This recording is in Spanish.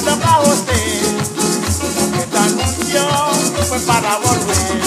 guarda para usted. Fue para volver.